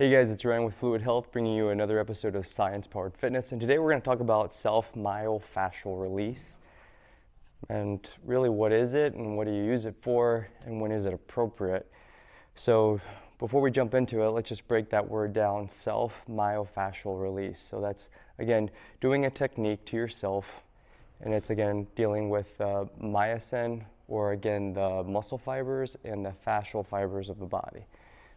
Hey guys, it's Ryan with Fluid Health bringing you another episode of Science Powered Fitness. And today we're going to talk about self myofascial release. And really, what is it and what do you use it for and when is it appropriate? So, before we jump into it, let's just break that word down self myofascial release. So, that's again doing a technique to yourself, and it's again dealing with uh, myosin or again the muscle fibers and the fascial fibers of the body.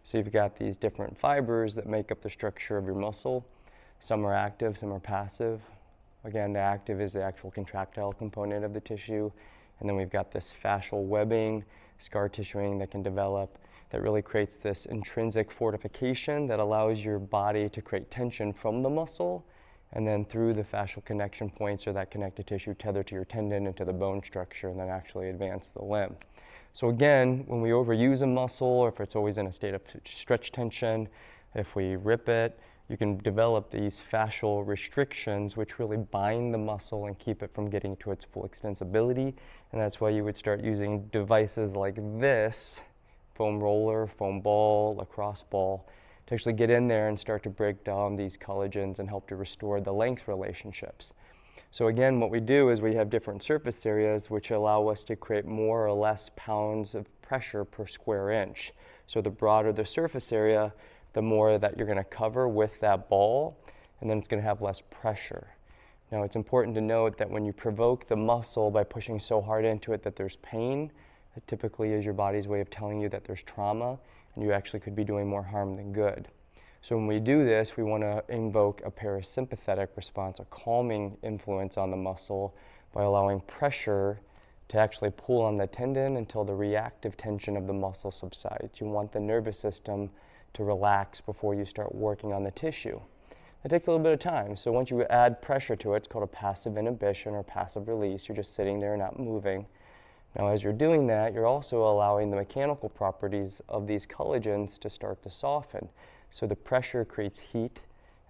So you've got these different fibers that make up the structure of your muscle. Some are active, some are passive. Again, the active is the actual contractile component of the tissue. And then we've got this fascial webbing, scar tissuing that can develop that really creates this intrinsic fortification that allows your body to create tension from the muscle and then through the fascial connection points or that connective tissue tether to your tendon and to the bone structure and then actually advance the limb. So again, when we overuse a muscle, if it's always in a state of stretch tension, if we rip it, you can develop these fascial restrictions which really bind the muscle and keep it from getting to its full extensibility. And that's why you would start using devices like this, foam roller, foam ball, lacrosse ball, to actually get in there and start to break down these collagens and help to restore the length relationships. So again, what we do is we have different surface areas which allow us to create more or less pounds of pressure per square inch. So the broader the surface area, the more that you're gonna cover with that ball, and then it's gonna have less pressure. Now it's important to note that when you provoke the muscle by pushing so hard into it that there's pain, it typically is your body's way of telling you that there's trauma, and you actually could be doing more harm than good. So when we do this, we want to invoke a parasympathetic response, a calming influence on the muscle by allowing pressure to actually pull on the tendon until the reactive tension of the muscle subsides. You want the nervous system to relax before you start working on the tissue. It takes a little bit of time. So once you add pressure to it, it's called a passive inhibition or passive release. You're just sitting there not moving. Now, as you're doing that, you're also allowing the mechanical properties of these collagens to start to soften. So the pressure creates heat,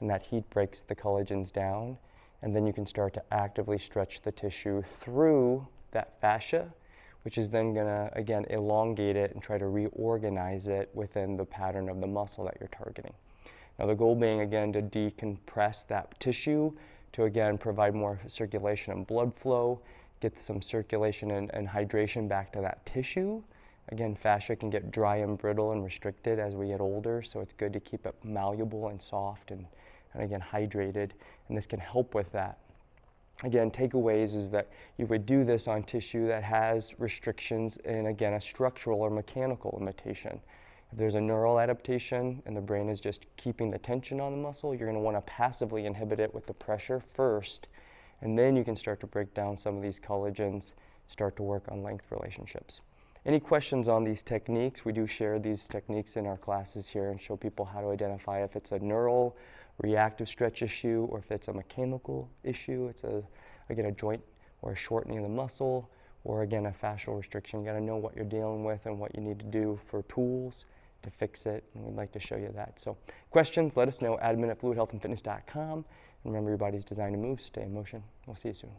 and that heat breaks the collagens down, and then you can start to actively stretch the tissue through that fascia, which is then going to, again, elongate it and try to reorganize it within the pattern of the muscle that you're targeting. Now, the goal being, again, to decompress that tissue to, again, provide more circulation and blood flow, get some circulation and, and hydration back to that tissue, Again, fascia can get dry and brittle and restricted as we get older, so it's good to keep it malleable and soft and, and again, hydrated, and this can help with that. Again, takeaways is that you would do this on tissue that has restrictions in, again, a structural or mechanical limitation. If there's a neural adaptation and the brain is just keeping the tension on the muscle, you're going to want to passively inhibit it with the pressure first, and then you can start to break down some of these collagens, start to work on length relationships. Any questions on these techniques? We do share these techniques in our classes here and show people how to identify if it's a neural reactive stretch issue or if it's a mechanical issue. It's a, again, a joint or a shortening of the muscle or again, a fascial restriction. You gotta know what you're dealing with and what you need to do for tools to fix it, and we'd like to show you that. So questions, let us know, admin at fluidhealthandfitness.com. And remember, your body's designed to move, stay in motion. We'll see you soon.